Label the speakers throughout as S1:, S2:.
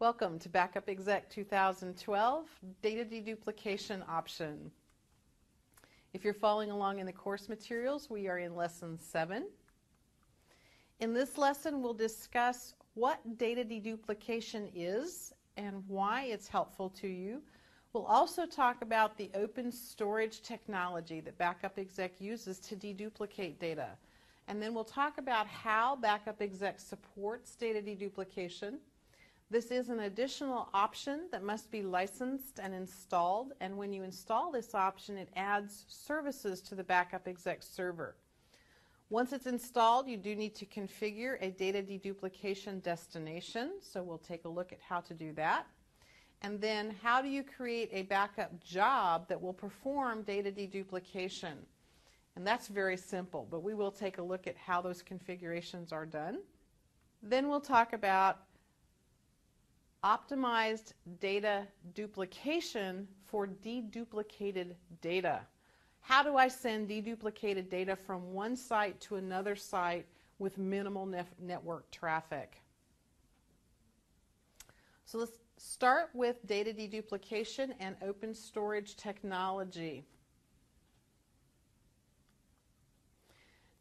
S1: Welcome to Backup Exec 2012 Data Deduplication Option. If you're following along in the course materials, we are in Lesson 7. In this lesson, we'll discuss what data deduplication is and why it's helpful to you. We'll also talk about the open storage technology that Backup Exec uses to deduplicate data. And then we'll talk about how Backup Exec supports data deduplication this is an additional option that must be licensed and installed, and when you install this option, it adds services to the Backup Exec server. Once it's installed, you do need to configure a data deduplication destination, so we'll take a look at how to do that. And then how do you create a backup job that will perform data deduplication? And that's very simple, but we will take a look at how those configurations are done. Then we'll talk about optimized data duplication for deduplicated data. How do I send deduplicated data from one site to another site with minimal network traffic? So let's start with data deduplication and open storage technology.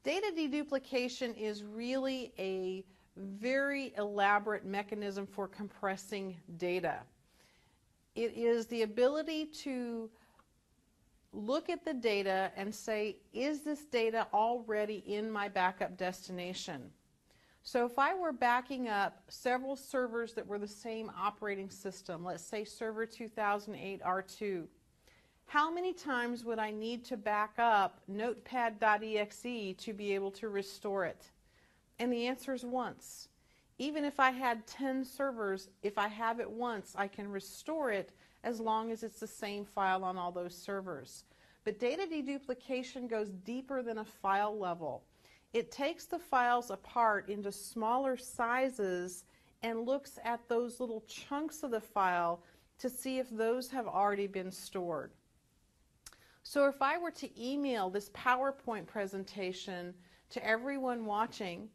S1: Data deduplication is really a very elaborate mechanism for compressing data. It is the ability to look at the data and say, is this data already in my backup destination? So if I were backing up several servers that were the same operating system, let's say server 2008 R2, how many times would I need to back up notepad.exe to be able to restore it? And the answer is once. Even if I had 10 servers, if I have it once, I can restore it as long as it's the same file on all those servers. But data deduplication goes deeper than a file level. It takes the files apart into smaller sizes and looks at those little chunks of the file to see if those have already been stored. So if I were to email this PowerPoint presentation to everyone watching,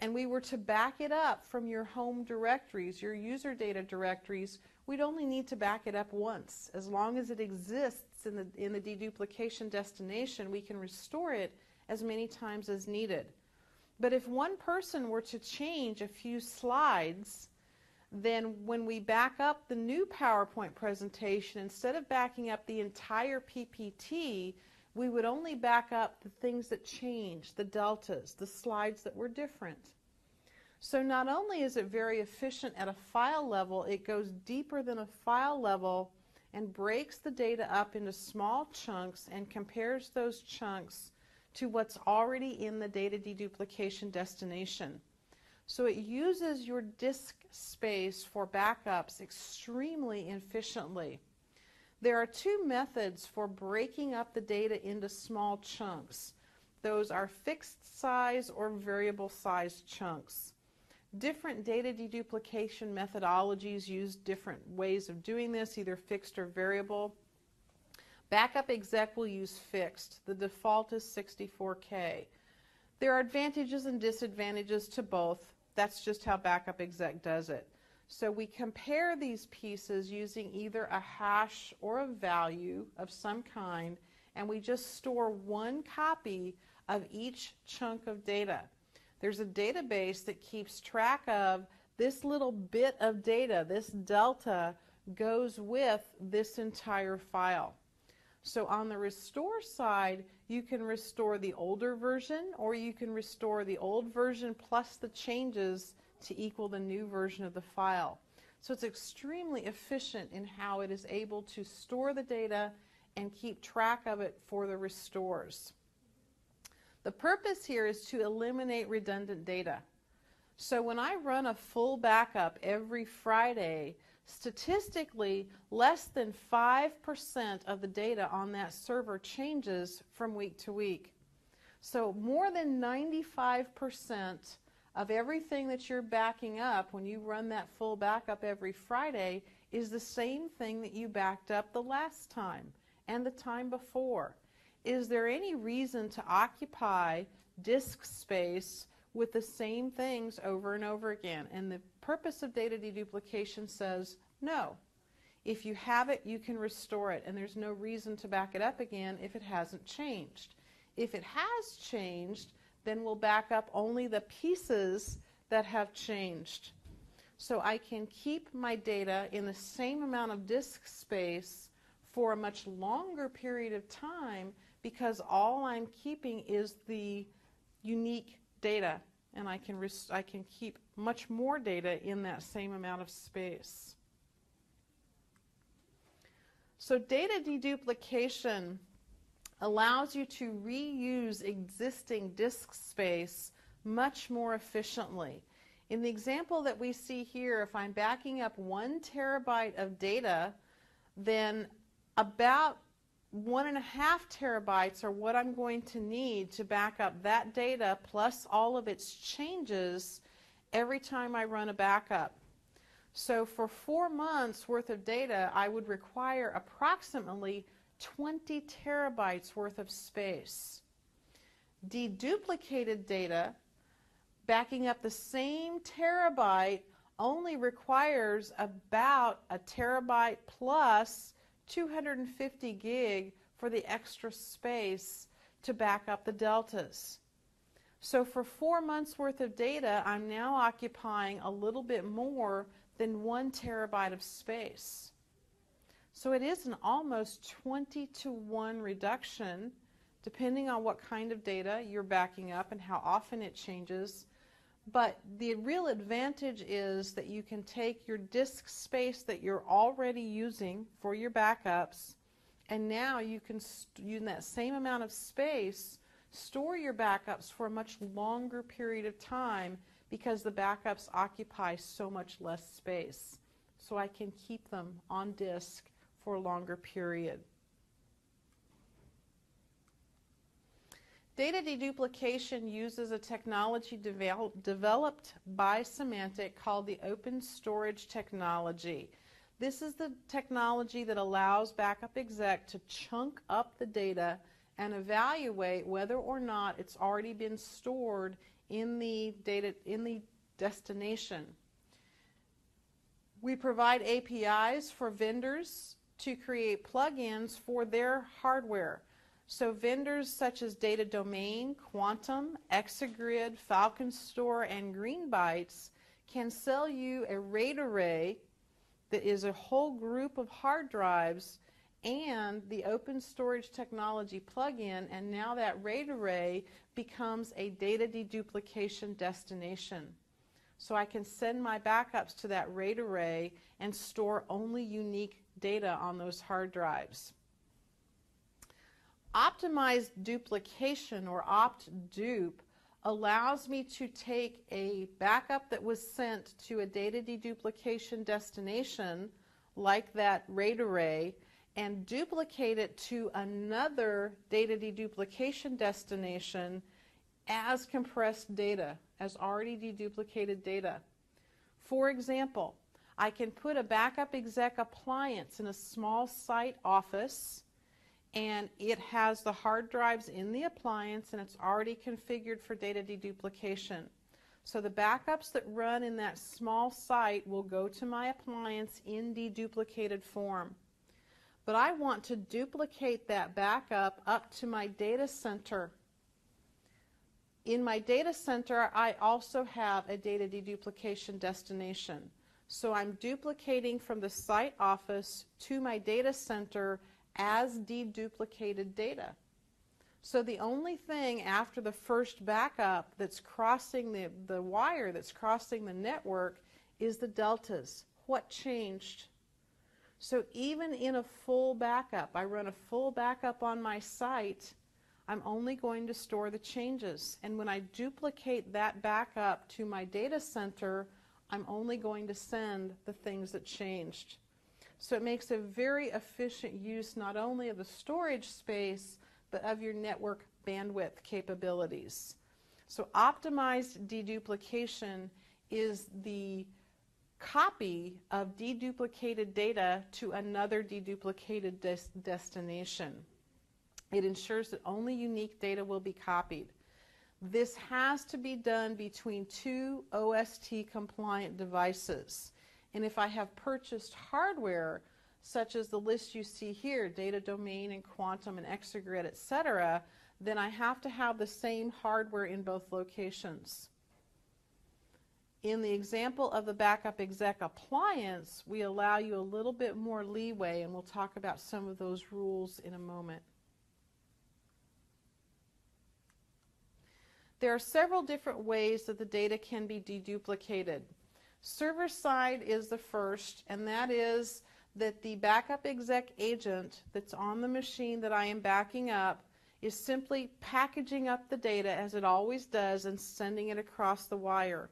S1: and we were to back it up from your home directories, your user data directories, we'd only need to back it up once. As long as it exists in the, in the deduplication destination, we can restore it as many times as needed. But if one person were to change a few slides, then when we back up the new PowerPoint presentation, instead of backing up the entire PPT, we would only back up the things that changed, the deltas, the slides that were different. So not only is it very efficient at a file level, it goes deeper than a file level and breaks the data up into small chunks and compares those chunks to what's already in the data deduplication destination. So it uses your disk space for backups extremely efficiently. There are two methods for breaking up the data into small chunks. Those are fixed size or variable size chunks. Different data deduplication methodologies use different ways of doing this, either fixed or variable. Backup exec will use fixed. The default is 64K. There are advantages and disadvantages to both. That's just how backup exec does it. So we compare these pieces using either a hash or a value of some kind, and we just store one copy of each chunk of data. There's a database that keeps track of this little bit of data, this delta goes with this entire file. So on the restore side, you can restore the older version or you can restore the old version plus the changes to equal the new version of the file. So it's extremely efficient in how it is able to store the data and keep track of it for the restores. The purpose here is to eliminate redundant data. So when I run a full backup every Friday, statistically less than 5% of the data on that server changes from week to week. So more than 95% of everything that you're backing up when you run that full backup every Friday is the same thing that you backed up the last time and the time before. Is there any reason to occupy disk space with the same things over and over again? And the purpose of data deduplication says no. If you have it, you can restore it, and there's no reason to back it up again if it hasn't changed. If it has changed, then we'll back up only the pieces that have changed. So I can keep my data in the same amount of disk space for a much longer period of time because all I'm keeping is the unique data and I can, I can keep much more data in that same amount of space. So data deduplication allows you to reuse existing disk space much more efficiently. In the example that we see here, if I'm backing up one terabyte of data, then about one and a half terabytes are what I'm going to need to back up that data plus all of its changes every time I run a backup. So for four months worth of data, I would require approximately 20 terabytes worth of space. Deduplicated data, backing up the same terabyte, only requires about a terabyte plus 250 gig for the extra space to back up the deltas. So for four months worth of data, I'm now occupying a little bit more than one terabyte of space. So it is an almost 20 to 1 reduction, depending on what kind of data you're backing up and how often it changes. But the real advantage is that you can take your disk space that you're already using for your backups, and now you can, in that same amount of space, store your backups for a much longer period of time because the backups occupy so much less space. So I can keep them on disk for a longer period. Data deduplication uses a technology devel developed by Symantec called the Open Storage Technology. This is the technology that allows Backup Exec to chunk up the data and evaluate whether or not it's already been stored in the data in the destination. We provide APIs for vendors to create plugins for their hardware. So vendors such as Data Domain, Quantum, Exagrid, FalconStor, and Greenbytes can sell you a RAID array that is a whole group of hard drives and the open storage technology plugin, and now that RAID array becomes a data deduplication destination. So I can send my backups to that RAID array and store only unique data on those hard drives. Optimized duplication or opt-dupe allows me to take a backup that was sent to a data deduplication destination like that RAID array and duplicate it to another data deduplication destination as compressed data, as already deduplicated data. For example, I can put a backup exec appliance in a small site office and it has the hard drives in the appliance and it's already configured for data deduplication. So the backups that run in that small site will go to my appliance in deduplicated form but I want to duplicate that backup up to my data center. In my data center, I also have a data deduplication destination. So I'm duplicating from the site office to my data center as deduplicated data. So the only thing after the first backup that's crossing the, the wire, that's crossing the network, is the deltas. What changed? So even in a full backup, I run a full backup on my site, I'm only going to store the changes. And when I duplicate that backup to my data center, I'm only going to send the things that changed. So it makes a very efficient use not only of the storage space, but of your network bandwidth capabilities. So optimized deduplication is the copy of deduplicated data to another deduplicated des destination. It ensures that only unique data will be copied. This has to be done between two OST compliant devices. And if I have purchased hardware, such as the list you see here, data domain and quantum and exagrid, etc., then I have to have the same hardware in both locations. In the example of the backup exec appliance, we allow you a little bit more leeway, and we'll talk about some of those rules in a moment. There are several different ways that the data can be deduplicated. Server side is the first, and that is that the backup exec agent that's on the machine that I am backing up is simply packaging up the data as it always does and sending it across the wire.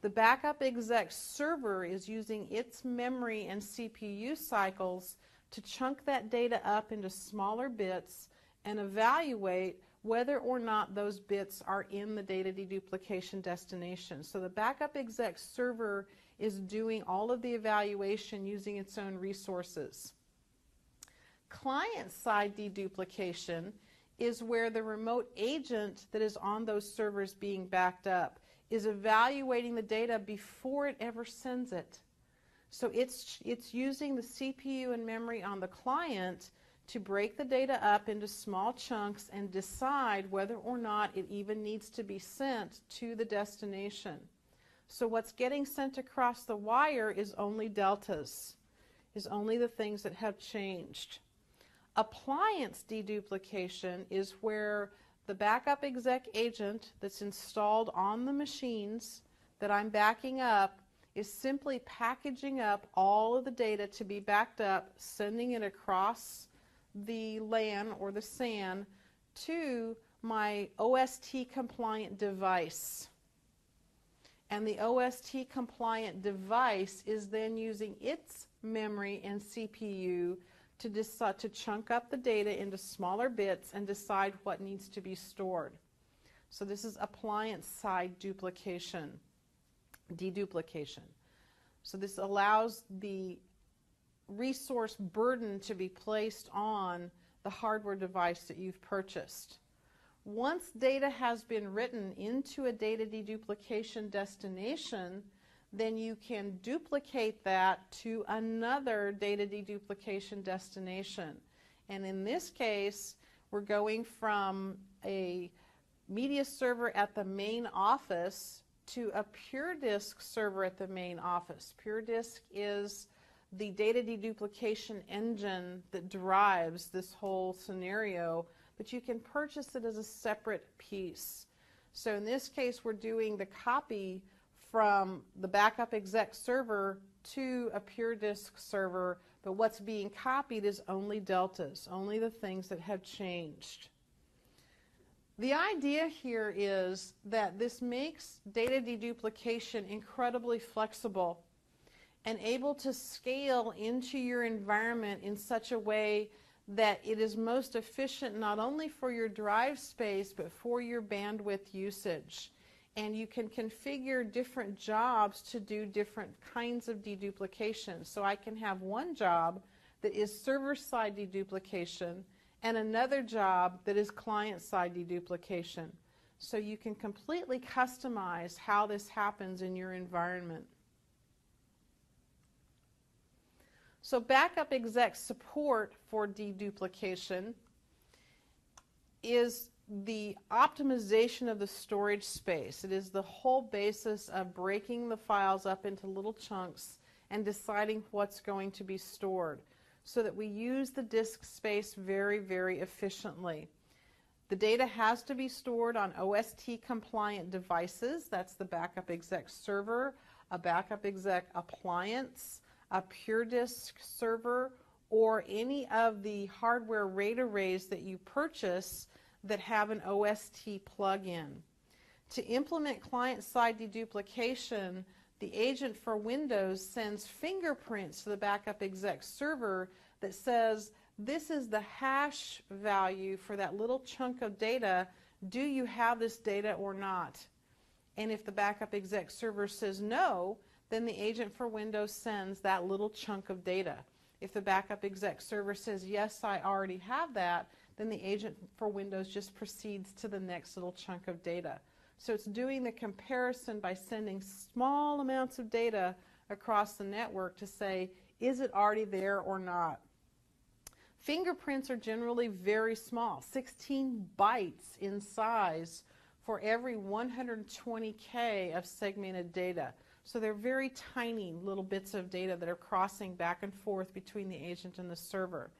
S1: The backup exec server is using its memory and CPU cycles to chunk that data up into smaller bits and evaluate whether or not those bits are in the data deduplication destination. So the backup exec server is doing all of the evaluation using its own resources. Client side deduplication is where the remote agent that is on those servers being backed up is evaluating the data before it ever sends it. So it's, it's using the CPU and memory on the client to break the data up into small chunks and decide whether or not it even needs to be sent to the destination. So what's getting sent across the wire is only deltas, is only the things that have changed. Appliance deduplication is where the backup exec agent that's installed on the machines that I'm backing up is simply packaging up all of the data to be backed up, sending it across the LAN or the SAN to my OST compliant device and the OST compliant device is then using its memory and CPU to decide to chunk up the data into smaller bits and decide what needs to be stored. So this is appliance side duplication, deduplication. So this allows the resource burden to be placed on the hardware device that you've purchased. Once data has been written into a data deduplication destination, then you can duplicate that to another data deduplication destination. And in this case, we're going from a media server at the main office to a PureDisk server at the main office. PureDisk is the data deduplication engine that drives this whole scenario but you can purchase it as a separate piece. So in this case, we're doing the copy from the backup exec server to a PureDisk server, but what's being copied is only deltas, only the things that have changed. The idea here is that this makes data deduplication incredibly flexible and able to scale into your environment in such a way that it is most efficient not only for your drive space but for your bandwidth usage. And you can configure different jobs to do different kinds of deduplication. So I can have one job that is server side deduplication and another job that is client side deduplication. So you can completely customize how this happens in your environment. So backup exec support for deduplication is the optimization of the storage space. It is the whole basis of breaking the files up into little chunks and deciding what's going to be stored so that we use the disk space very, very efficiently. The data has to be stored on OST compliant devices. That's the backup exec server, a backup exec appliance, a PureDisk server, or any of the hardware RAID arrays that you purchase that have an OST plugin. To implement client-side deduplication, the agent for Windows sends fingerprints to the backup exec server that says, this is the hash value for that little chunk of data. Do you have this data or not? And if the backup exec server says no, then the agent for Windows sends that little chunk of data. If the backup exec server says, yes, I already have that, then the agent for Windows just proceeds to the next little chunk of data. So it's doing the comparison by sending small amounts of data across the network to say, is it already there or not? Fingerprints are generally very small, 16 bytes in size for every 120K of segmented data. So they're very tiny little bits of data that are crossing back and forth between the agent and the server.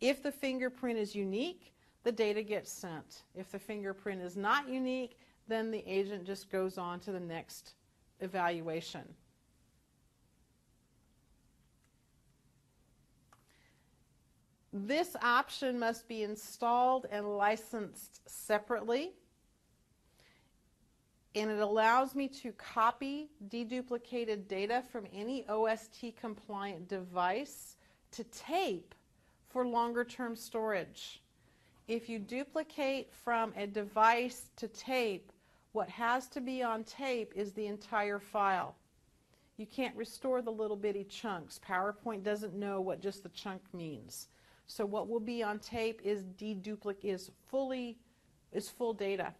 S1: If the fingerprint is unique, the data gets sent. If the fingerprint is not unique, then the agent just goes on to the next evaluation. This option must be installed and licensed separately. And it allows me to copy deduplicated data from any OST compliant device to tape for longer term storage. If you duplicate from a device to tape, what has to be on tape is the entire file. You can't restore the little bitty chunks. PowerPoint doesn't know what just the chunk means. So what will be on tape is deduplicate is fully is full data.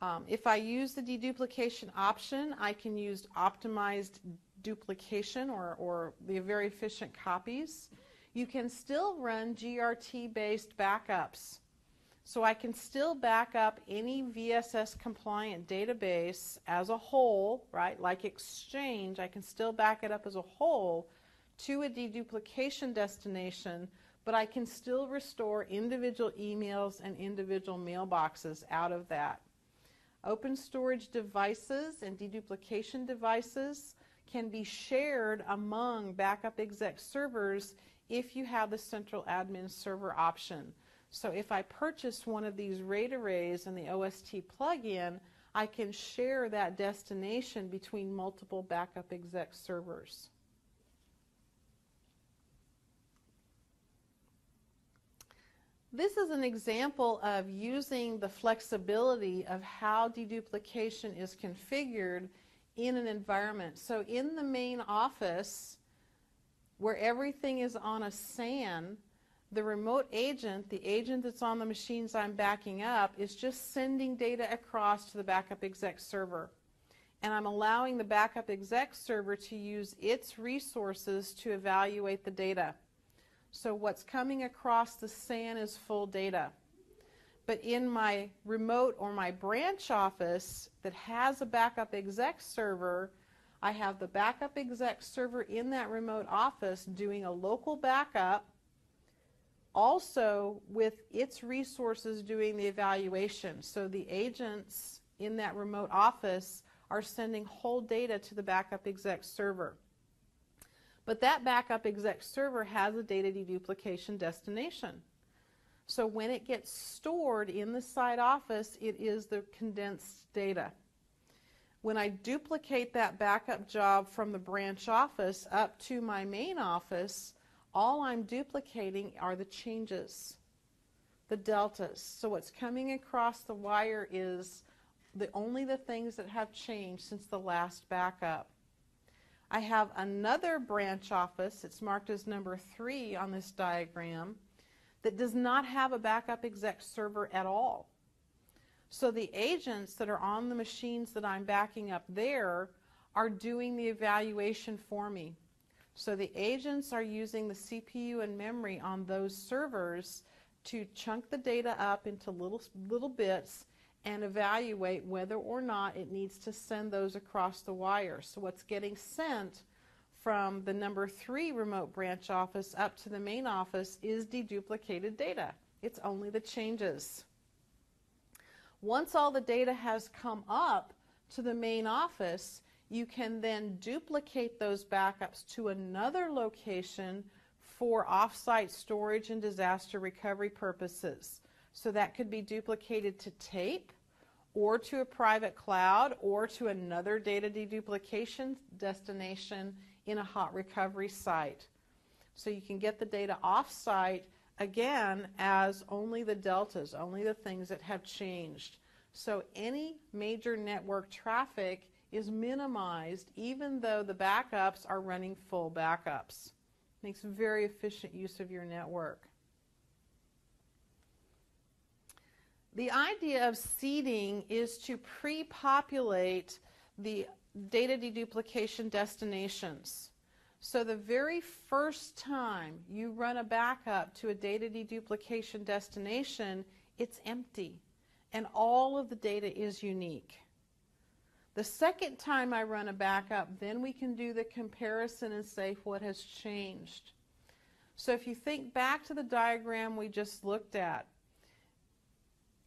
S1: Um, if I use the deduplication option, I can use optimized duplication or, or the very efficient copies. You can still run GRT based backups. So I can still back up any VSS compliant database as a whole, right? Like Exchange, I can still back it up as a whole to a deduplication destination, but I can still restore individual emails and individual mailboxes out of that. Open storage devices and deduplication devices can be shared among backup exec servers if you have the central admin server option. So if I purchase one of these RAID arrays and the OST plugin, I can share that destination between multiple backup exec servers. This is an example of using the flexibility of how deduplication is configured in an environment. So in the main office, where everything is on a SAN, the remote agent, the agent that's on the machines I'm backing up, is just sending data across to the backup exec server. And I'm allowing the backup exec server to use its resources to evaluate the data. So what's coming across the SAN is full data. But in my remote or my branch office that has a backup exec server, I have the backup exec server in that remote office doing a local backup, also with its resources doing the evaluation. So the agents in that remote office are sending whole data to the backup exec server. But that backup exec server has a data deduplication destination. So when it gets stored in the site office, it is the condensed data. When I duplicate that backup job from the branch office up to my main office, all I'm duplicating are the changes, the deltas. So what's coming across the wire is the only the things that have changed since the last backup. I have another branch office, it's marked as number three on this diagram, that does not have a backup exec server at all. So the agents that are on the machines that I'm backing up there are doing the evaluation for me. So the agents are using the CPU and memory on those servers to chunk the data up into little, little bits and evaluate whether or not it needs to send those across the wire. So what's getting sent from the number three remote branch office up to the main office is deduplicated data. It's only the changes. Once all the data has come up to the main office, you can then duplicate those backups to another location for offsite storage and disaster recovery purposes. So that could be duplicated to tape or to a private cloud or to another data deduplication destination in a hot recovery site. So you can get the data off-site again as only the deltas, only the things that have changed. So any major network traffic is minimized even though the backups are running full backups. Makes very efficient use of your network. The idea of seeding is to pre-populate the data deduplication destinations. So the very first time you run a backup to a data deduplication destination, it's empty and all of the data is unique. The second time I run a backup, then we can do the comparison and say what has changed. So if you think back to the diagram we just looked at,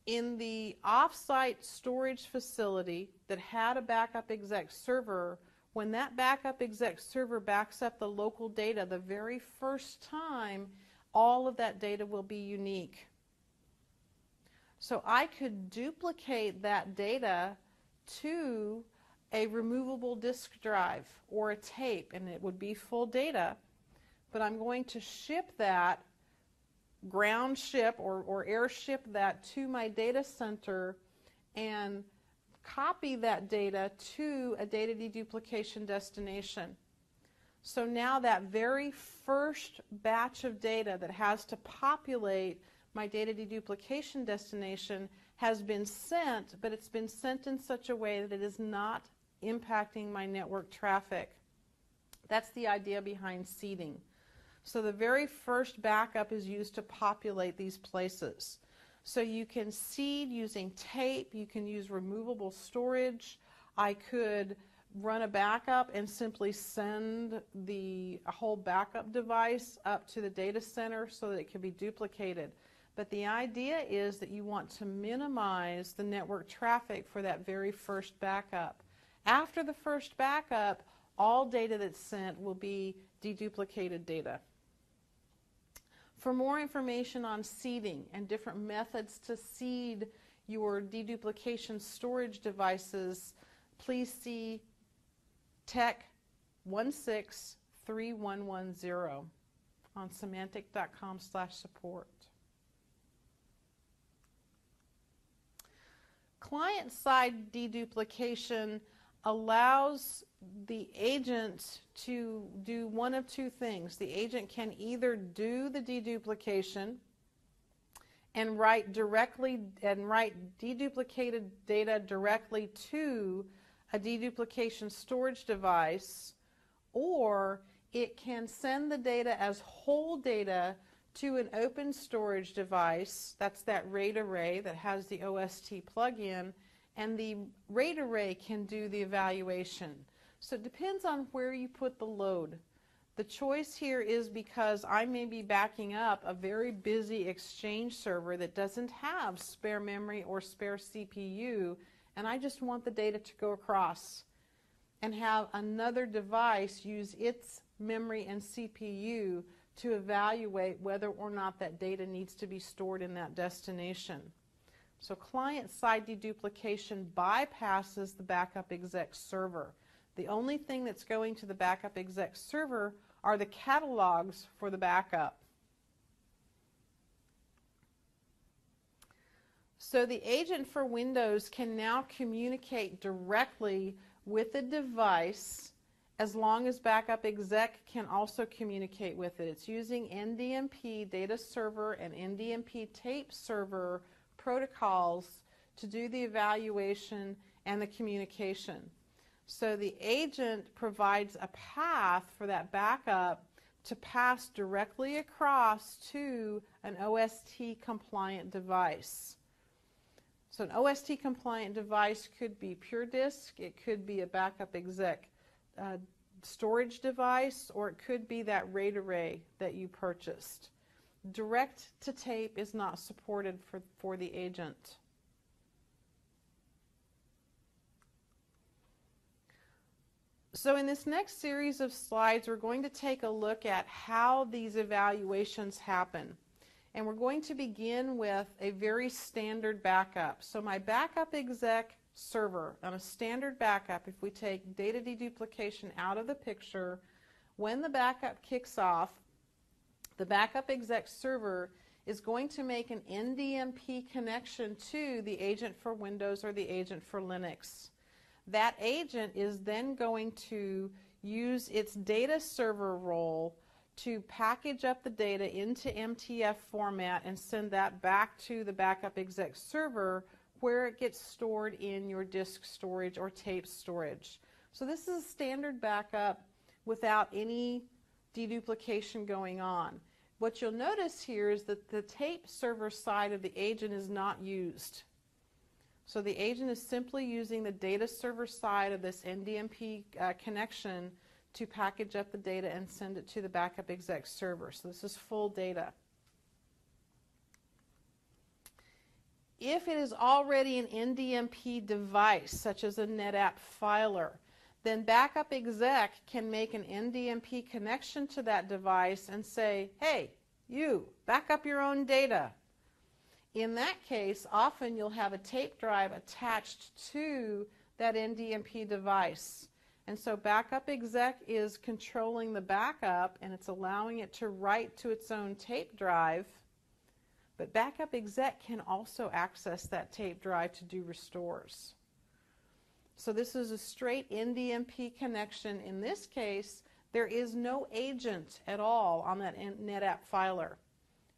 S1: in the offsite storage facility that had a backup exec server, when that backup exec server backs up the local data the very first time, all of that data will be unique. So I could duplicate that data to a removable disk drive or a tape and it would be full data, but I'm going to ship that ground ship or, or airship that to my data center and copy that data to a data deduplication destination. So now that very first batch of data that has to populate my data deduplication destination has been sent, but it's been sent in such a way that it is not impacting my network traffic. That's the idea behind seeding. So the very first backup is used to populate these places. So you can seed using tape, you can use removable storage. I could run a backup and simply send the whole backup device up to the data center so that it can be duplicated. But the idea is that you want to minimize the network traffic for that very first backup. After the first backup, all data that's sent will be deduplicated data. For more information on seeding and different methods to seed your deduplication storage devices, please see Tech 163110 on symantec.com slash support. Client-side deduplication allows the agent to do one of two things. The agent can either do the deduplication and write directly and write deduplicated data directly to a deduplication storage device or it can send the data as whole data to an open storage device that's that RAID array that has the OST plugin and the RAID array can do the evaluation. So it depends on where you put the load. The choice here is because I may be backing up a very busy Exchange server that doesn't have spare memory or spare CPU, and I just want the data to go across and have another device use its memory and CPU to evaluate whether or not that data needs to be stored in that destination. So client-side deduplication bypasses the backup exec server. The only thing that's going to the backup exec server are the catalogs for the backup. So the agent for Windows can now communicate directly with the device as long as backup exec can also communicate with it. It's using NDMP data server and NDMP tape server protocols to do the evaluation and the communication. So the agent provides a path for that backup to pass directly across to an OST compliant device. So an OST compliant device could be Pure Disk, it could be a backup exec uh, storage device, or it could be that RAID array that you purchased. Direct to tape is not supported for, for the agent. So in this next series of slides, we're going to take a look at how these evaluations happen. And we're going to begin with a very standard backup. So my backup exec server on a standard backup, if we take data deduplication out of the picture, when the backup kicks off, the backup exec server is going to make an NDMP connection to the agent for Windows or the agent for Linux. That agent is then going to use its data server role to package up the data into MTF format and send that back to the backup exec server where it gets stored in your disk storage or tape storage. So this is a standard backup without any deduplication going on. What you'll notice here is that the tape server side of the agent is not used. So the agent is simply using the data server side of this NDMP uh, connection to package up the data and send it to the backup exec server. So this is full data. If it is already an NDMP device, such as a NetApp filer, then backup exec can make an NDMP connection to that device and say, hey, you, back up your own data. In that case, often you'll have a tape drive attached to that NDMP device. And so backup exec is controlling the backup and it's allowing it to write to its own tape drive. But backup exec can also access that tape drive to do restores. So this is a straight NDMP connection. In this case, there is no agent at all on that NetApp filer.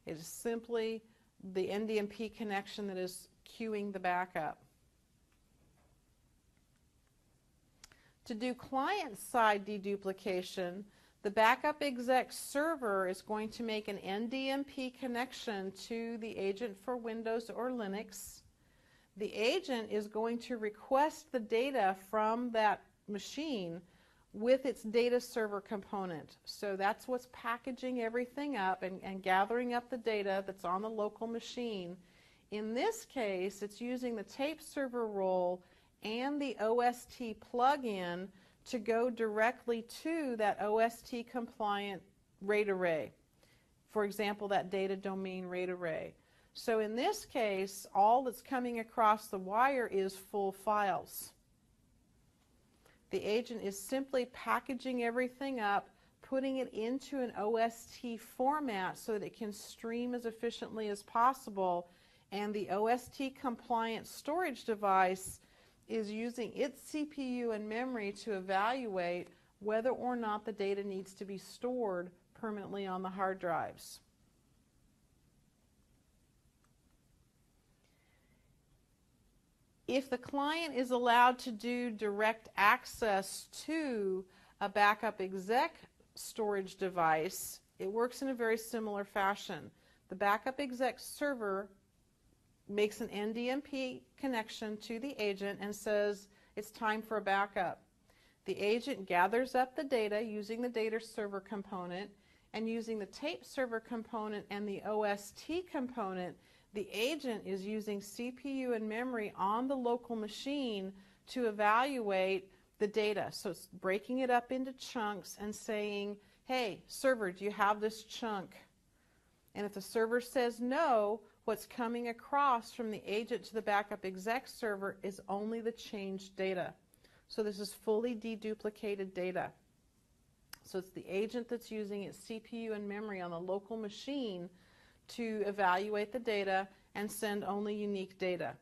S1: It is simply the NDMP connection that is queuing the backup. To do client-side deduplication, the backup exec server is going to make an NDMP connection to the agent for Windows or Linux. The agent is going to request the data from that machine with its data server component. So that's what's packaging everything up and, and gathering up the data that's on the local machine. In this case, it's using the tape server role and the OST plugin to go directly to that OST compliant RAID array. For example, that data domain RAID array. So in this case, all that's coming across the wire is full files. The agent is simply packaging everything up, putting it into an OST format so that it can stream as efficiently as possible, and the OST compliant storage device is using its CPU and memory to evaluate whether or not the data needs to be stored permanently on the hard drives. If the client is allowed to do direct access to a backup exec storage device, it works in a very similar fashion. The backup exec server makes an NDMP connection to the agent and says it's time for a backup. The agent gathers up the data using the data server component and using the tape server component and the OST component, the agent is using CPU and memory on the local machine to evaluate the data. So it's breaking it up into chunks and saying, hey, server, do you have this chunk? And if the server says no, What's coming across from the agent to the backup exec server is only the changed data. So this is fully deduplicated data. So it's the agent that's using its CPU and memory on the local machine to evaluate the data and send only unique data.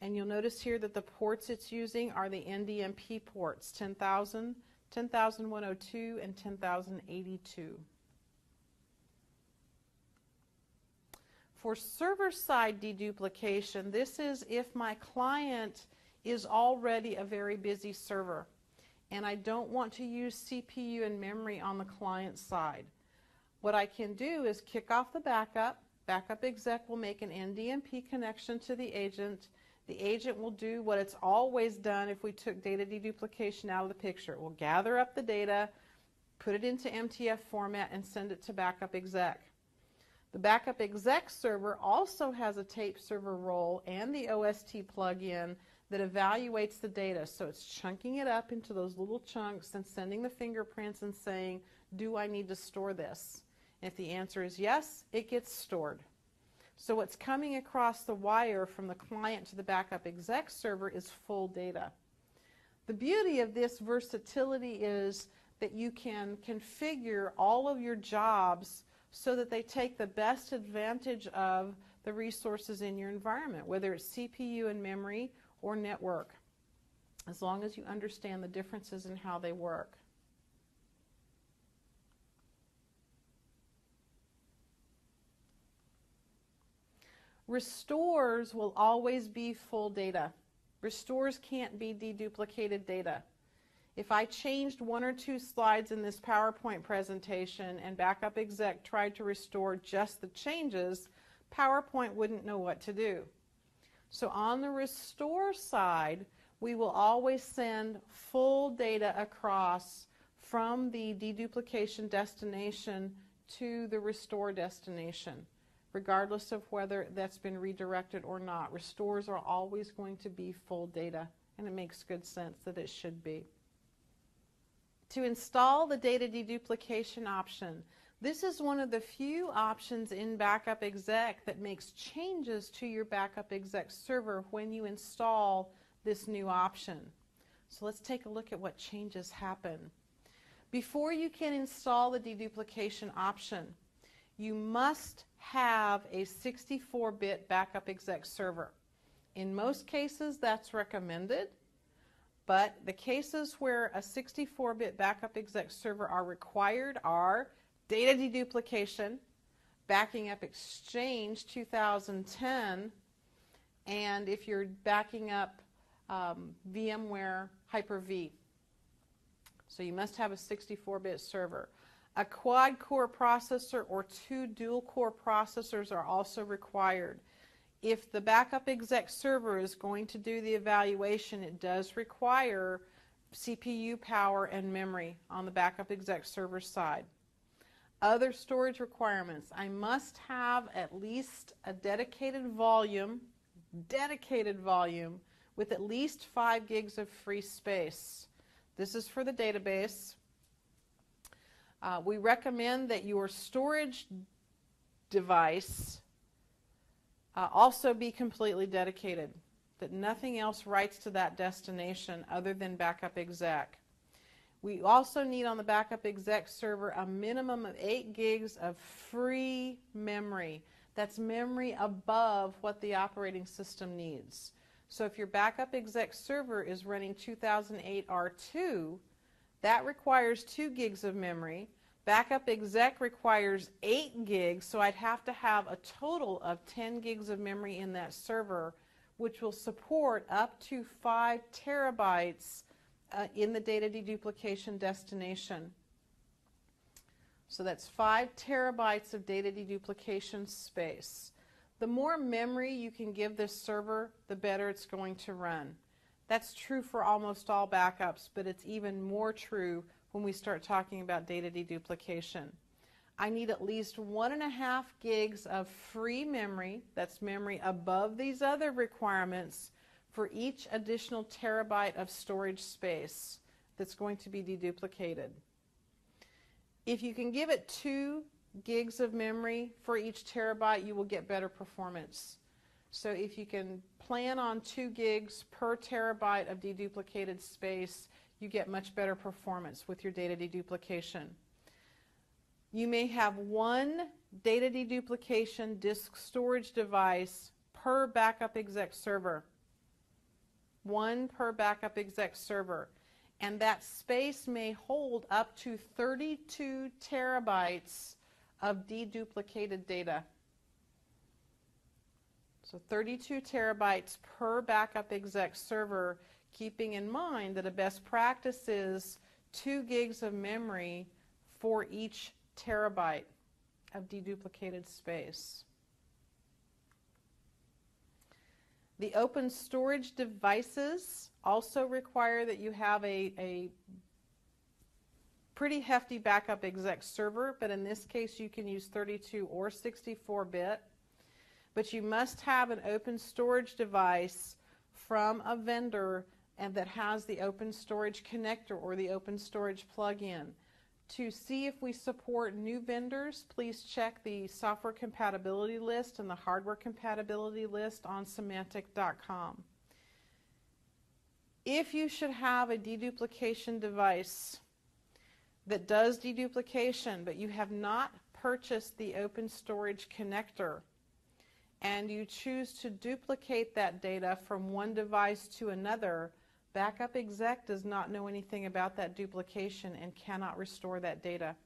S1: And you'll notice here that the ports it's using are the NDMP ports, 10,000, 10,102, and 10,082. For server-side deduplication, this is if my client is already a very busy server and I don't want to use CPU and memory on the client side. What I can do is kick off the backup. Backup exec will make an NDMP connection to the agent. The agent will do what it's always done if we took data deduplication out of the picture. It will gather up the data, put it into MTF format, and send it to backup exec. The backup exec server also has a tape server role and the OST plugin that evaluates the data. So it's chunking it up into those little chunks and sending the fingerprints and saying, do I need to store this? If the answer is yes, it gets stored. So what's coming across the wire from the client to the backup exec server is full data. The beauty of this versatility is that you can configure all of your jobs so that they take the best advantage of the resources in your environment, whether it's CPU and memory or network, as long as you understand the differences in how they work. Restores will always be full data. Restores can't be deduplicated data. If I changed one or two slides in this PowerPoint presentation and Backup Exec tried to restore just the changes, PowerPoint wouldn't know what to do. So on the restore side, we will always send full data across from the deduplication destination to the restore destination, regardless of whether that's been redirected or not. Restores are always going to be full data, and it makes good sense that it should be. To install the data deduplication option, this is one of the few options in Backup Exec that makes changes to your Backup Exec server when you install this new option. So let's take a look at what changes happen. Before you can install the deduplication option, you must have a 64-bit Backup Exec server. In most cases, that's recommended, but the cases where a 64-bit Backup Exec server are required are data deduplication, backing up Exchange 2010, and if you're backing up um, VMware Hyper-V. So you must have a 64-bit server. A quad-core processor or two dual-core processors are also required. If the backup exec server is going to do the evaluation, it does require CPU power and memory on the backup exec server side. Other storage requirements. I must have at least a dedicated volume, dedicated volume, with at least 5 gigs of free space. This is for the database. Uh, we recommend that your storage device uh, also be completely dedicated, that nothing else writes to that destination other than backup exec. We also need on the backup exec server a minimum of 8 gigs of free memory. That's memory above what the operating system needs. So if your backup exec server is running 2008 R2, that requires 2 gigs of memory. Backup exec requires 8 gigs, so I'd have to have a total of 10 gigs of memory in that server, which will support up to 5 terabytes uh, in the data deduplication destination. So that's 5 terabytes of data deduplication space. The more memory you can give this server, the better it's going to run. That's true for almost all backups, but it's even more true when we start talking about data deduplication. I need at least one and a half gigs of free memory, that's memory above these other requirements, for each additional terabyte of storage space that's going to be deduplicated. If you can give it two gigs of memory for each terabyte, you will get better performance. So if you can plan on two gigs per terabyte of deduplicated space, you get much better performance with your data deduplication. You may have one data deduplication disk storage device per backup exec server one per backup exec server. And that space may hold up to 32 terabytes of deduplicated data. So 32 terabytes per backup exec server, keeping in mind that a best practice is 2 gigs of memory for each terabyte of deduplicated space. The open storage devices also require that you have a, a pretty hefty backup exec server, but in this case you can use 32 or 64 bit. But you must have an open storage device from a vendor and that has the open storage connector or the open storage plug-in. To see if we support new vendors, please check the software compatibility list and the hardware compatibility list on symantec.com. If you should have a deduplication device that does deduplication, but you have not purchased the open storage connector, and you choose to duplicate that data from one device to another, Backup exec does not know anything about that duplication and cannot restore that data.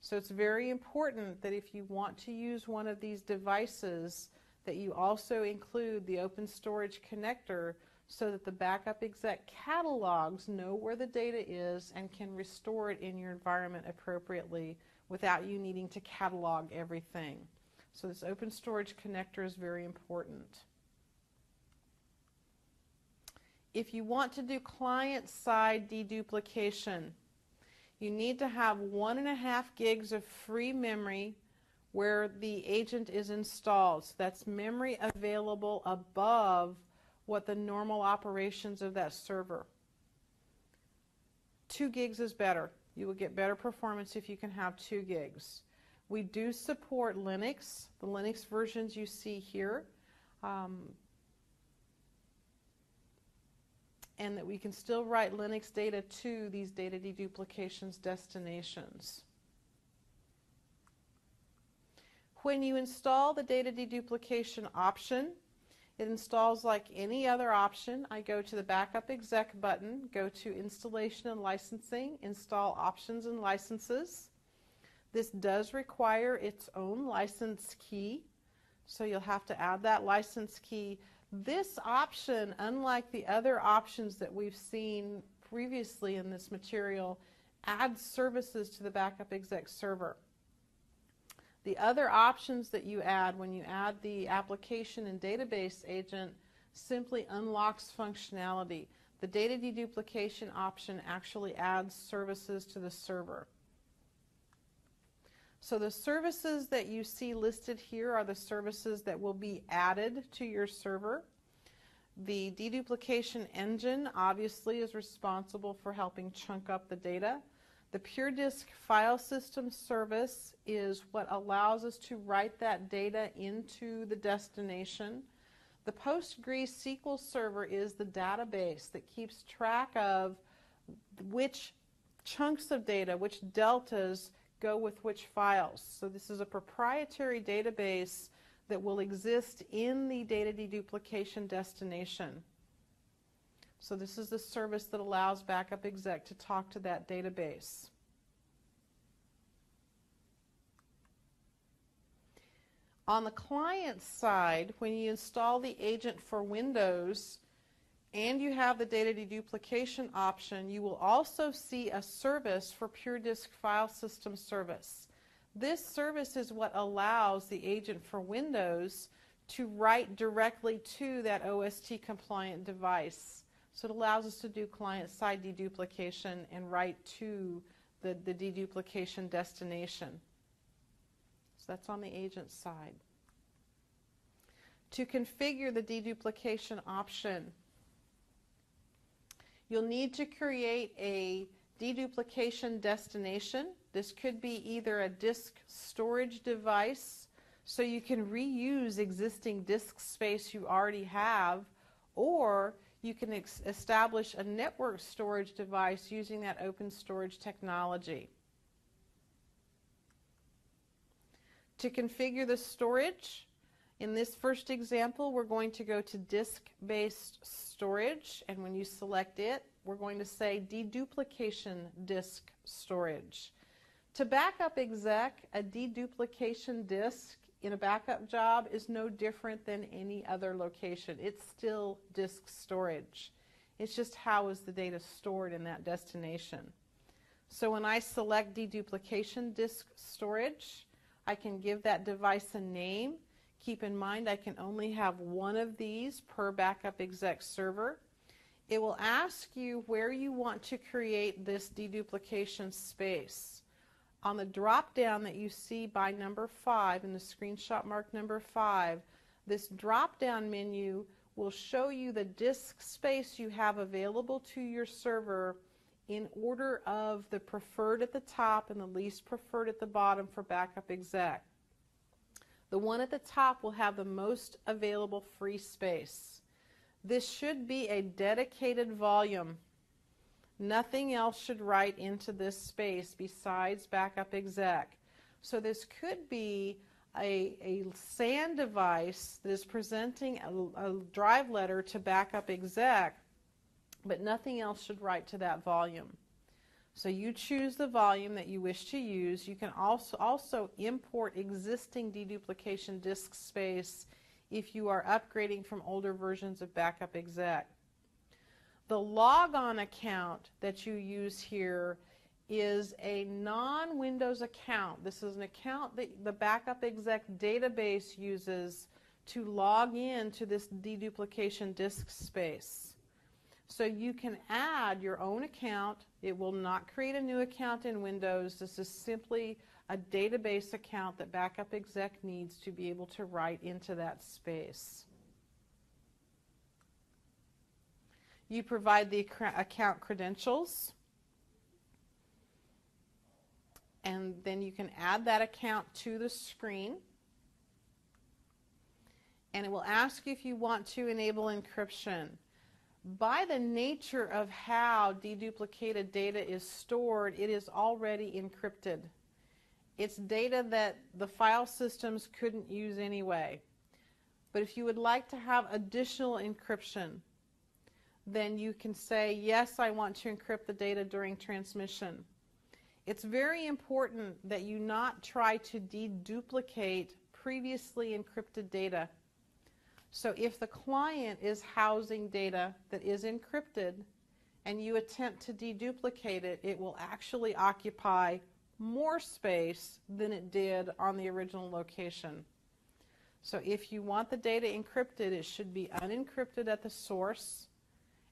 S1: So it's very important that if you want to use one of these devices that you also include the open storage connector so that the backup exec catalogs know where the data is and can restore it in your environment appropriately without you needing to catalog everything. So this open storage connector is very important. If you want to do client-side deduplication, you need to have one and a half gigs of free memory where the agent is installed. So that's memory available above what the normal operations of that server. Two gigs is better. You will get better performance if you can have two gigs. We do support Linux, the Linux versions you see here, um, and that we can still write Linux data to these data deduplications destinations. When you install the data deduplication option, it installs like any other option. I go to the Backup Exec button, go to Installation and Licensing, Install Options and Licenses. This does require its own license key, so you'll have to add that license key. This option, unlike the other options that we've seen previously in this material, adds services to the Backup Exec server. The other options that you add when you add the application and database agent simply unlocks functionality. The data deduplication option actually adds services to the server. So the services that you see listed here are the services that will be added to your server. The deduplication engine obviously is responsible for helping chunk up the data. The Pure Disk file system service is what allows us to write that data into the destination. The PostgreSQL server is the database that keeps track of which chunks of data, which deltas go with which files. So this is a proprietary database that will exist in the data deduplication destination. So this is the service that allows Backup Exec to talk to that database. On the client side, when you install the agent for Windows and you have the data deduplication option, you will also see a service for Pure Disk File System Service. This service is what allows the agent for Windows to write directly to that OST compliant device. So it allows us to do client-side deduplication and write to the, the deduplication destination. So that's on the agent side. To configure the deduplication option, you'll need to create a deduplication destination. This could be either a disk storage device, so you can reuse existing disk space you already have, or you can establish a network storage device using that open storage technology. To configure the storage, in this first example, we're going to go to disk-based storage, and when you select it, we're going to say deduplication disk storage. To backup exec, a deduplication disk in a backup job is no different than any other location. It's still disk storage. It's just how is the data stored in that destination. So when I select deduplication disk storage, I can give that device a name. Keep in mind I can only have one of these per backup exec server. It will ask you where you want to create this deduplication space on the drop down that you see by number five in the screenshot mark number five, this drop down menu will show you the disk space you have available to your server in order of the preferred at the top and the least preferred at the bottom for backup exec. The one at the top will have the most available free space. This should be a dedicated volume Nothing else should write into this space besides backup exec. So this could be a, a SAN device that is presenting a, a drive letter to backup exec, but nothing else should write to that volume. So you choose the volume that you wish to use. You can also, also import existing deduplication disk space if you are upgrading from older versions of Backup Exec. The logon account that you use here is a non-Windows account. This is an account that the Backup Exec database uses to log in to this deduplication disk space. So you can add your own account. It will not create a new account in Windows. This is simply a database account that Backup Exec needs to be able to write into that space. You provide the account credentials. And then you can add that account to the screen and it will ask you if you want to enable encryption. By the nature of how deduplicated data is stored, it is already encrypted. It's data that the file systems couldn't use anyway. But if you would like to have additional encryption, then you can say, yes, I want to encrypt the data during transmission. It's very important that you not try to deduplicate previously encrypted data. So if the client is housing data that is encrypted and you attempt to deduplicate it, it will actually occupy more space than it did on the original location. So if you want the data encrypted, it should be unencrypted at the source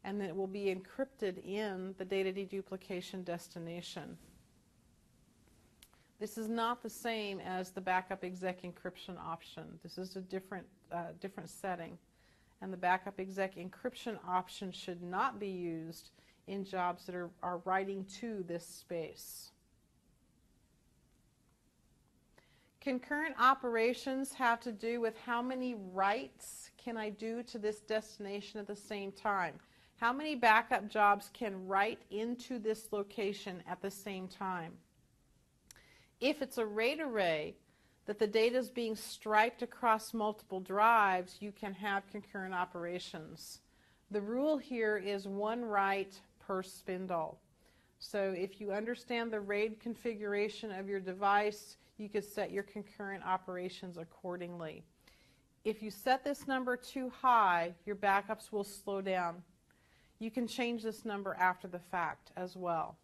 S1: and then it will be encrypted in the data deduplication destination. This is not the same as the backup exec encryption option. This is a different, uh, different setting. And the backup exec encryption option should not be used in jobs that are, are writing to this space. Concurrent operations have to do with how many writes can I do to this destination at the same time. How many backup jobs can write into this location at the same time? If it's a RAID array, that the data is being striped across multiple drives, you can have concurrent operations. The rule here is one write per spindle. So if you understand the RAID configuration of your device, you could set your concurrent operations accordingly. If you set this number too high, your backups will slow down. You can change this number after the fact as well.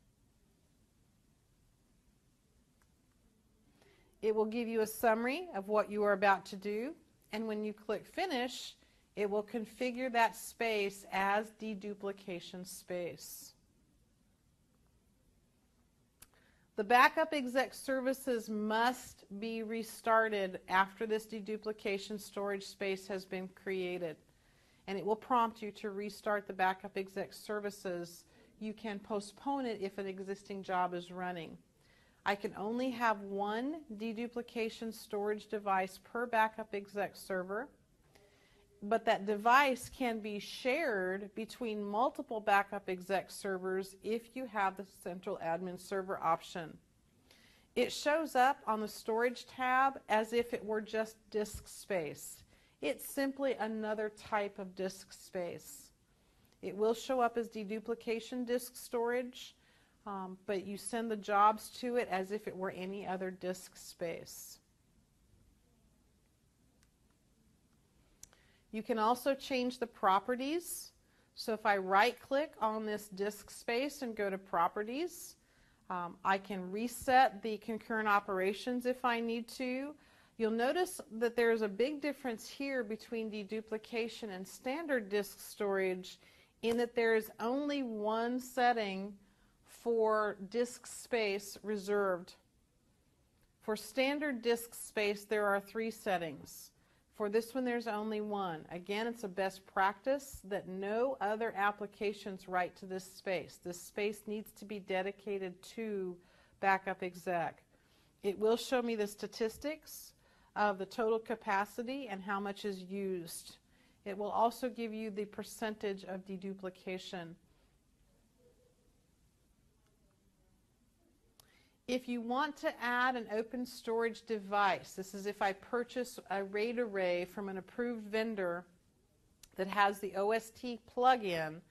S1: It will give you a summary of what you are about to do, and when you click Finish, it will configure that space as deduplication space. The backup exec services must be restarted after this deduplication storage space has been created. And it will prompt you to restart the backup exec services. You can postpone it if an existing job is running. I can only have one deduplication storage device per backup exec server, but that device can be shared between multiple backup exec servers if you have the central admin server option. It shows up on the storage tab as if it were just disk space. It's simply another type of disk space. It will show up as deduplication disk storage, um, but you send the jobs to it as if it were any other disk space. You can also change the properties. So if I right click on this disk space and go to properties, um, I can reset the concurrent operations if I need to. You'll notice that there's a big difference here between deduplication and standard disk storage in that there is only one setting for disk space reserved. For standard disk space, there are three settings. For this one, there's only one. Again, it's a best practice that no other applications write to this space. This space needs to be dedicated to Backup Exec. It will show me the statistics of the total capacity and how much is used. It will also give you the percentage of deduplication. If you want to add an open storage device, this is if I purchase a RAID array from an approved vendor that has the OST plugin,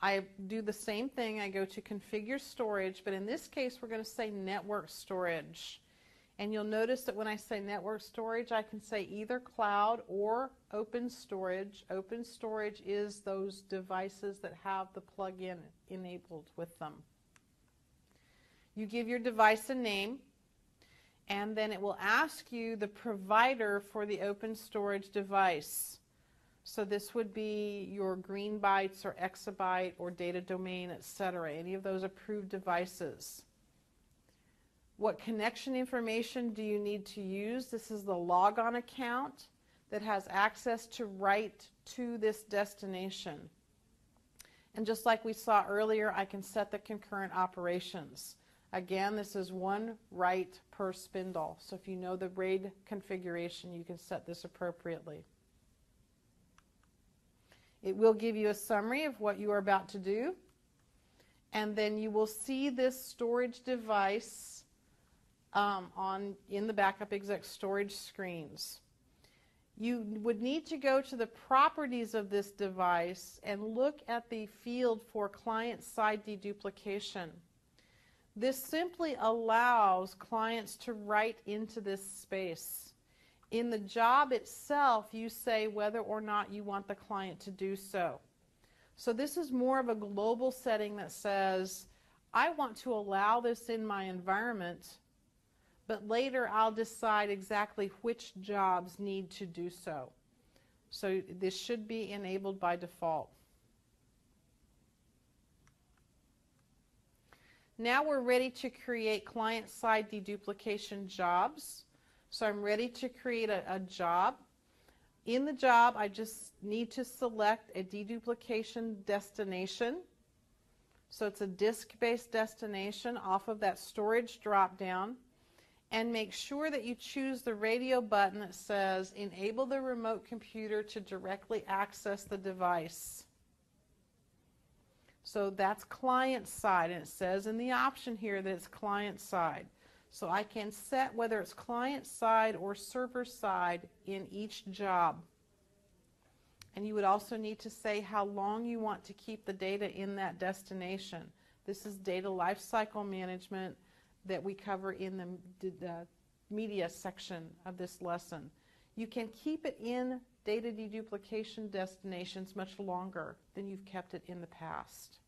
S1: I do the same thing. I go to configure storage, but in this case, we're going to say network storage. And you'll notice that when I say network storage, I can say either cloud or open storage. Open storage is those devices that have the plug-in enabled with them. You give your device a name, and then it will ask you the provider for the open storage device. So this would be your GreenBytes or exabyte or data domain, etc. Any of those approved devices. What connection information do you need to use? This is the logon account that has access to write to this destination. And just like we saw earlier, I can set the concurrent operations. Again, this is one write per spindle. So if you know the RAID configuration, you can set this appropriately. It will give you a summary of what you are about to do. And then you will see this storage device um, on in the backup exec storage screens. You would need to go to the properties of this device and look at the field for client-side deduplication. This simply allows clients to write into this space. In the job itself, you say whether or not you want the client to do so. So this is more of a global setting that says, I want to allow this in my environment but later I'll decide exactly which jobs need to do so. So this should be enabled by default. Now we're ready to create client-side deduplication jobs. So I'm ready to create a, a, job. In the job, I just need to select a deduplication destination. So it's a disk-based destination off of that storage drop-down and make sure that you choose the radio button that says enable the remote computer to directly access the device. So that's client side and it says in the option here that it's client side. So I can set whether it's client side or server side in each job. And you would also need to say how long you want to keep the data in that destination. This is data lifecycle management that we cover in the, the media section of this lesson. You can keep it in data deduplication destinations much longer than you've kept it in the past.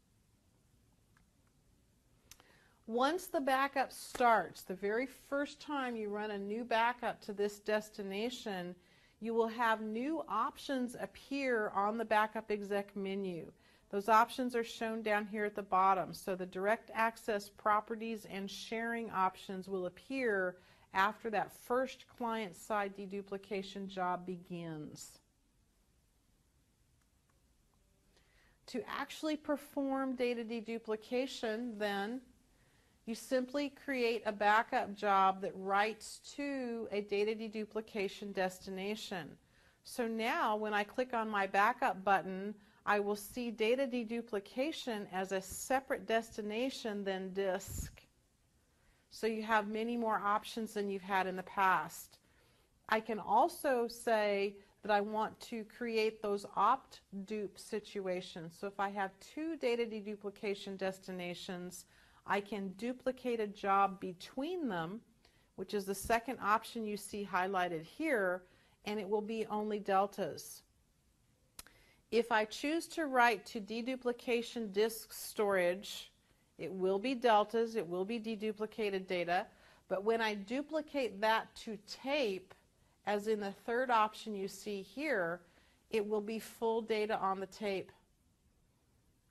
S1: Once the backup starts, the very first time you run a new backup to this destination, you will have new options appear on the backup exec menu. Those options are shown down here at the bottom. So the direct access properties and sharing options will appear after that first client-side deduplication job begins. To actually perform data deduplication, then, you simply create a backup job that writes to a data deduplication destination. So now when I click on my backup button, I will see data deduplication as a separate destination than disk. So you have many more options than you've had in the past. I can also say that I want to create those opt dupe situations. So if I have two data deduplication destinations, I can duplicate a job between them, which is the second option you see highlighted here, and it will be only deltas. If I choose to write to deduplication disk storage, it will be deltas, it will be deduplicated data, but when I duplicate that to tape, as in the third option you see here, it will be full data on the tape.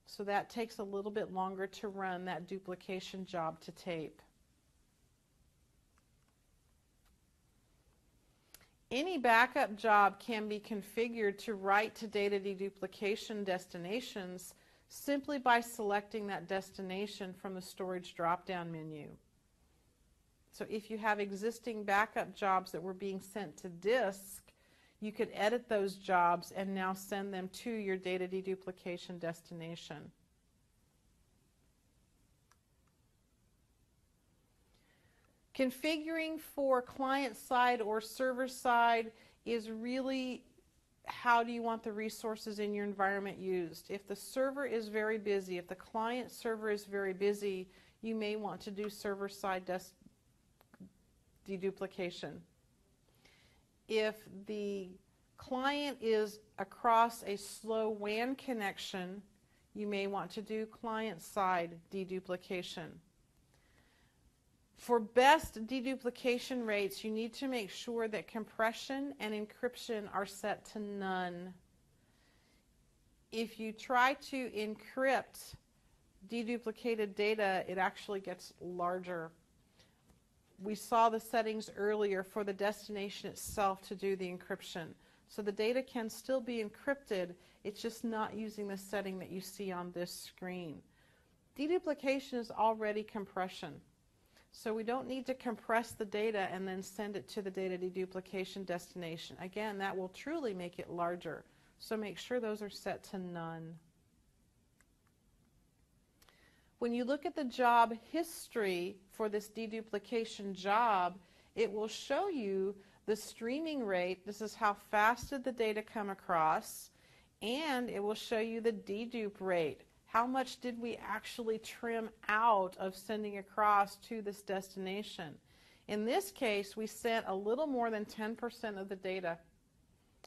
S1: So that takes a little bit longer to run that duplication job to tape. Any backup job can be configured to write to data deduplication destinations simply by selecting that destination from the storage drop-down menu. So if you have existing backup jobs that were being sent to disk, you could edit those jobs and now send them to your data deduplication destination. Configuring for client side or server side is really how do you want the resources in your environment used. If the server is very busy, if the client server is very busy, you may want to do server side deduplication. If the client is across a slow WAN connection, you may want to do client-side deduplication. For best deduplication rates, you need to make sure that compression and encryption are set to none. If you try to encrypt deduplicated data, it actually gets larger. We saw the settings earlier for the destination itself to do the encryption. So the data can still be encrypted, it's just not using the setting that you see on this screen. Deduplication is already compression. So we don't need to compress the data and then send it to the data deduplication destination. Again, that will truly make it larger. So make sure those are set to none. When you look at the job history for this deduplication job, it will show you the streaming rate. This is how fast did the data come across, and it will show you the dedupe rate. How much did we actually trim out of sending across to this destination? In this case, we sent a little more than 10% of the data.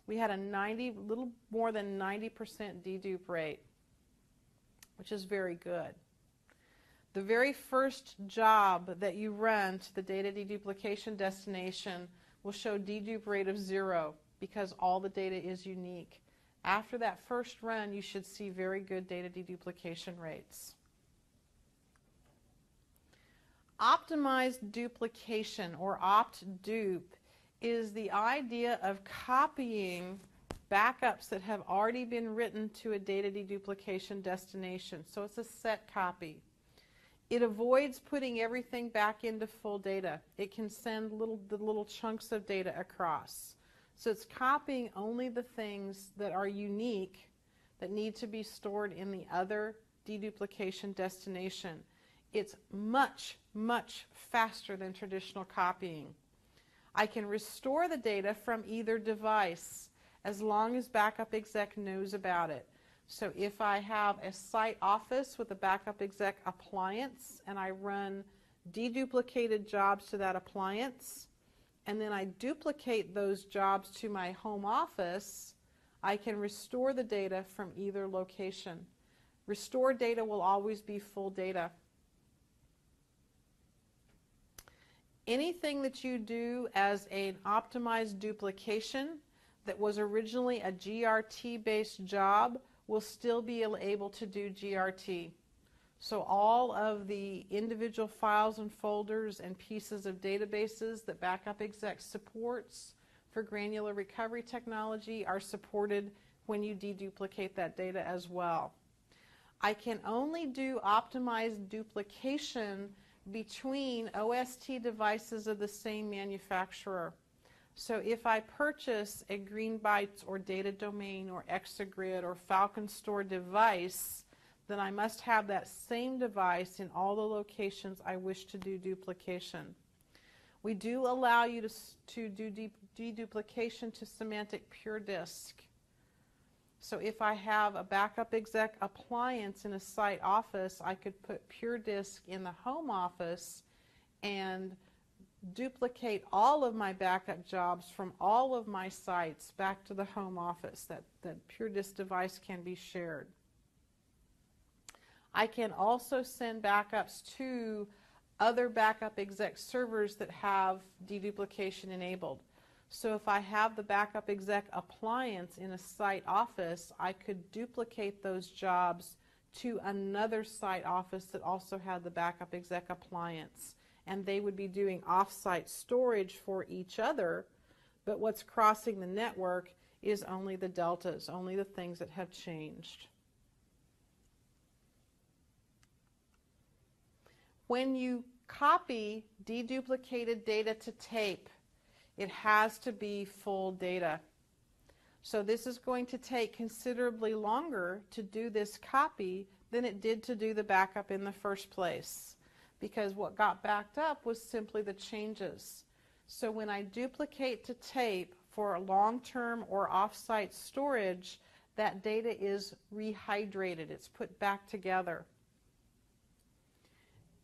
S1: We had a 90, little more than 90% dedupe rate, which is very good. The very first job that you run to the data deduplication destination will show dedupe rate of zero because all the data is unique. After that first run, you should see very good data deduplication rates. Optimized duplication or opt-dupe is the idea of copying backups that have already been written to a data deduplication destination. So it's a set copy. It avoids putting everything back into full data. It can send little, the little chunks of data across. So it's copying only the things that are unique that need to be stored in the other deduplication destination. It's much, much faster than traditional copying. I can restore the data from either device as long as backup exec knows about it. So if I have a site office with a backup exec appliance and I run deduplicated jobs to that appliance, and then I duplicate those jobs to my home office, I can restore the data from either location. Restore data will always be full data. Anything that you do as an optimized duplication that was originally a GRT based job will still be able to do GRT. So all of the individual files and folders and pieces of databases that Backup Exec supports for granular recovery technology are supported when you deduplicate that data as well. I can only do optimized duplication between OST devices of the same manufacturer. So if I purchase a GreenBytes or Data Domain or Exagrid or FalconStor device, then I must have that same device in all the locations I wish to do duplication. We do allow you to, to do deduplication to Symantec Pure Disk. So if I have a backup exec appliance in a site office, I could put Pure Disk in the home office and duplicate all of my backup jobs from all of my sites back to the home office. That, that PureDisk device can be shared. I can also send backups to other backup exec servers that have deduplication enabled. So if I have the backup exec appliance in a site office, I could duplicate those jobs to another site office that also had the backup exec appliance and they would be doing offsite storage for each other, but what's crossing the network is only the deltas, only the things that have changed. When you copy deduplicated data to tape, it has to be full data. So this is going to take considerably longer to do this copy than it did to do the backup in the first place because what got backed up was simply the changes. So when I duplicate to tape for long-term or off-site storage, that data is rehydrated. It's put back together.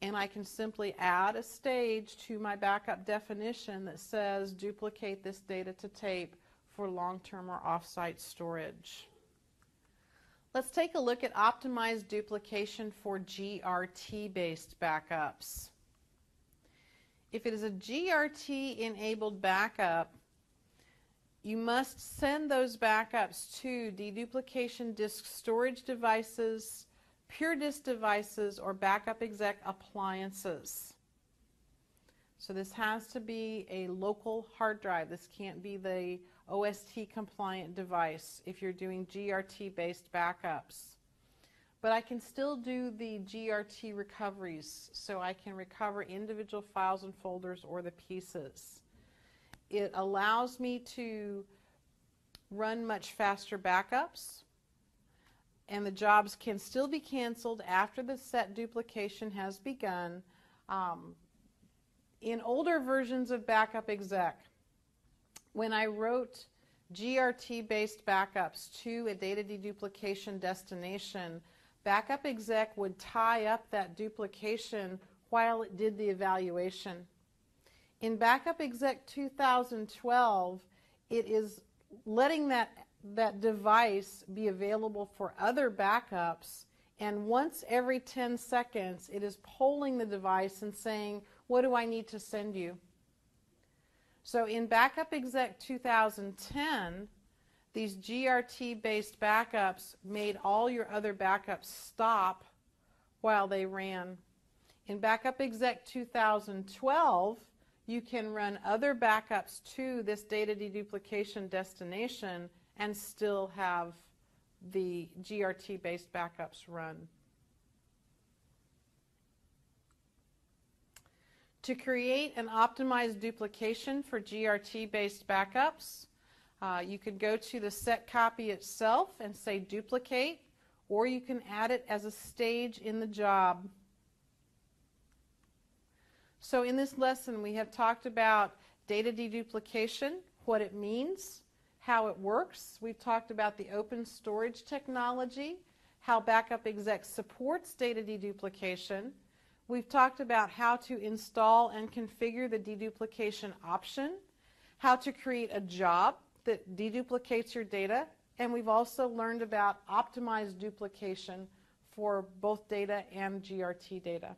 S1: And I can simply add a stage to my backup definition that says duplicate this data to tape for long-term or off-site storage. Let's take a look at optimized duplication for GRT-based backups. If it is a GRT-enabled backup, you must send those backups to deduplication disk storage devices, pure disk devices, or backup exec appliances. So this has to be a local hard drive. This can't be the OST compliant device if you're doing GRT based backups. But I can still do the GRT recoveries so I can recover individual files and folders or the pieces. It allows me to run much faster backups and the jobs can still be canceled after the set duplication has begun. Um, in older versions of Backup Exec, when I wrote GRT based backups to a data deduplication destination, Backup Exec would tie up that duplication while it did the evaluation. In Backup Exec 2012, it is letting that, that device be available for other backups, and once every 10 seconds, it is polling the device and saying, What do I need to send you? So in Backup Exec 2010, these GRT based backups made all your other backups stop while they ran. In Backup Exec 2012, you can run other backups to this data deduplication destination and still have the GRT based backups run. To create an optimized duplication for GRT-based backups, uh, you could go to the set copy itself and say duplicate, or you can add it as a stage in the job. So in this lesson, we have talked about data deduplication, what it means, how it works. We've talked about the open storage technology, how Backup Exec supports data deduplication, We've talked about how to install and configure the deduplication option, how to create a job that deduplicates your data, and we've also learned about optimized duplication for both data and GRT data.